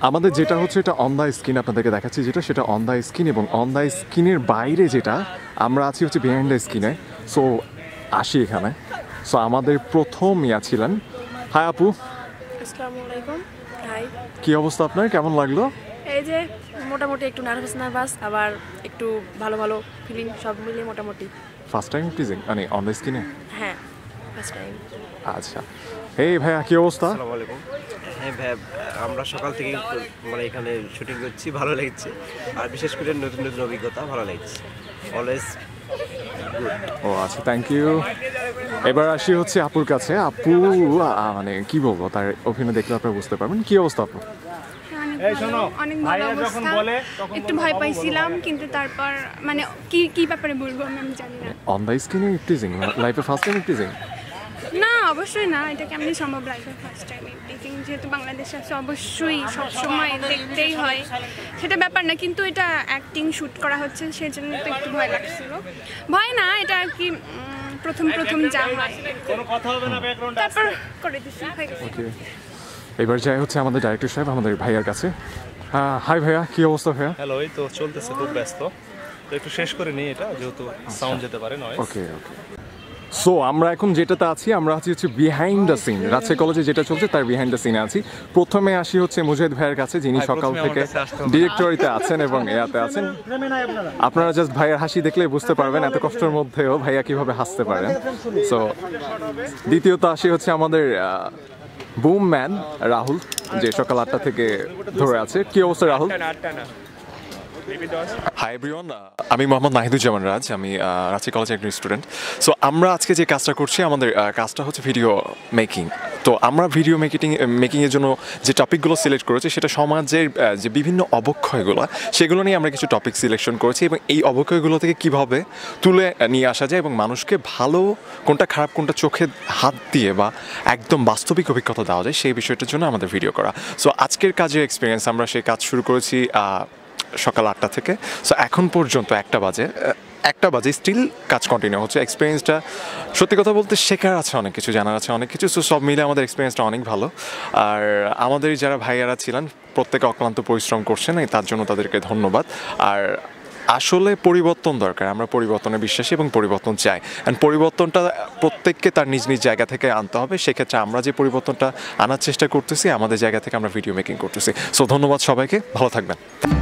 আমাদের যেটা হচ্ছে এটা অন দ্য স্ক্রিন আপনাদেরকে দেখাচ্ছি যেটা সেটা অন দ্য স্ক্রিন এবং অন দ্য স্ক্রিনের বাইরে যেটা আমরা আছি হচ্ছে বিহাইন্ড দ্য স্ক্রিনে সো আসি এখানে। সো আমাদের প্রথম ইয়া ছিলেন। হাই আপু। আসসালামু আলাইকুম। হাই কি অবস্থা আপনার? কেমন লাগল? এই যে মোটামুটি একটু নার্ভাস নার্ভাস আবার একটু ভালো ভালো ফিলিং সব মিলিয়ে মোটামুটি। ফার্স্ট টাইম টিজিং মানে অন দ্য স্ক্রিনে হ্যাঁ ফার্স্ট টাইম আচ্ছা। এই ভাইয়া কি অবস্থা? আসসালামু আলাইকুম। আমরা সকাল থেকে মানে এখানে শুটিং করছি ভালো লাগছে। আর বিশেষ করে নতুন নতুন অভিজ্ঞতা ভালো লাগছে। অলওয়েজ ও আচ্ছা থ্যাংক ইউ এবার আসি হচ্ছে আপুর কাছে। আপু মানে কি বলব তার অভিনয় দেখলে আপনারা বুঝতে পারবেন। কি অবস্থা আপু? অনেক ভালো অবস্থা। একটু ভয় পাইছিলাম কিন্তু তারপর মানে কি কি ব্যাপারে বলব আমি জানি না। অন দ্য স্ক্রিনে টিজিং লাইফে ফার্স্ট টাইম টিজিং না অবশ্যই না এটা কেমনি সম্ভব? লাইফে ফার্স্ট টাইম টিচিং যেহেতু বাংলাদেশে আছে অবশ্যই সবসময় দেখতেই হয়। সেটা ব্যাপার না কিন্তু এটা অ্যাক্টিং শ্যুট করা হচ্ছে সেজন্য তো একটু ভয় লাগছিল। ভয় না এটা আর কি প্রথম প্রথম যা হয়। তারপর করে দিচ্ছি হয়ে এবার যাই হচ্ছে আমাদের ডাইরেক্টর সাহেব আমাদের ভাইয়ার কাছে। হাই ভাইয়া কি অবস্থা ভাইয়া? হ্যালো এই তো চলতেছে খুব ব্যস্ত। তো একটু শেষ করে নিই এটা যেহেতু সাউন্ড যেতে পারে নয় ওকে ওকে সো আমরা এখন যেটাতে আছি আমরা আছি হচ্ছে বিহাইন্ড দ্য সিন রাজশাহী কলেজে যেটা চলছে তার বিহাইন্ড দ্য সিনে আছি। প্রথমে আসি হচ্ছে মুজাহিদ ভাইয়ের কাছে যিনি সকাল থেকে ডিরেক্টরিতে আছেন এবং এয়াতে আছেন। আপনারা জাস্ট ভাইয়ের হাসি দেখলে বুঝতে পারবেন এত কষ্টের মধ্যেও ভাইয়া কীভাবে হাসতে পারেন সো দ্বিতীয়ত আসি হচ্ছে আমাদের বুম ম্যান রাহুল যে সকাল আটটা থেকে ধরে আছে। কি অবস্থা রাহুল? হাই এভরিওয়ান আমি মোহাম্মদ নাহিদুজ্জামান রাজ আমি আহ, রাঁচি কলেজের একজন স্টুডেন্ট সো আমরা আজকে যে কাজটা করছি আমাদের কাজটা হচ্ছে ভিডিও মেকিং তো আমরা ভিডিও মেকিং মেকিংয়ের জন্য যে টপিকগুলো সিলেক্ট করেছি সেটা সমাজের যে বিভিন্ন অবক্ষয়গুলো সেগুলো নিয়ে আমরা কিছু টপিক সিলেকশন করেছি এবং এই অবক্ষয়গুলো থেকে কীভাবে তুলে নিয়ে আসা যায় এবং মানুষকে ভালো কোনটা খারাপ কোনটা চোখে হাত দিয়ে বা একদম বাস্তবিক অভিজ্ঞতা দেওয়া যায় সেই বিষয়টার জন্য আমাদের ভিডিও করা। সো আজকের কাজের এক্সপিরিয়েন্স আমরা সেই কাজ শুরু করেছি সকাল আটটা থেকে। সো এখন পর্যন্ত একটা বাজে একটা বাজে স্টিল কাজ কন্টিনিউ হচ্ছে। এক্সপিরিয়েন্সটা সত্যি কথা বলতে শেখার আছে অনেক কিছু, জানার আছে অনেক কিছু। সো সব মিলে আমাদের এক্সপিরিয়েন্সটা অনেক ভালো। আর আমাদের যারা ভাইয়ারা ছিলেন, প্রত্যেকে অক্লান্ত পরিশ্রম করছেন তার জন্য তাদেরকে ধন্যবাদ। আর আসলে পরিবর্তন দরকার, আমরা পরিবর্তনে বিশ্বাসী এবং পরিবর্তন চাই। অ্যান্ড পরিবর্তনটা প্রত্যেককে তার নিজ নিজ জায়গা থেকে আনতে হবে। সেক্ষেত্রে আমরা যে পরিবর্তনটা আনার চেষ্টা করতেছি, আমাদের জায়গা থেকে আমরা ভিডিও মেকিং করতেছি। সো ধন্যবাদ সবাইকে, ভালো থাকবেন।